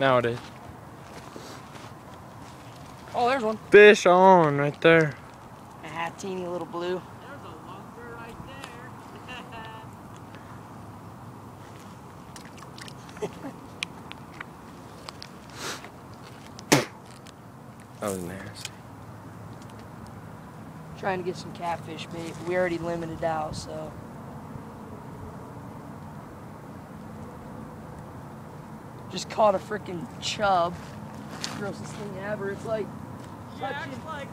Now it is. Oh, there's one. Fish on right there. Ah, teeny little blue. There's a lumper right there. That was nasty. Trying to get some catfish bait. but We already limited out, so. Just caught a freaking chub. Grossest thing ever. It's like Jack's like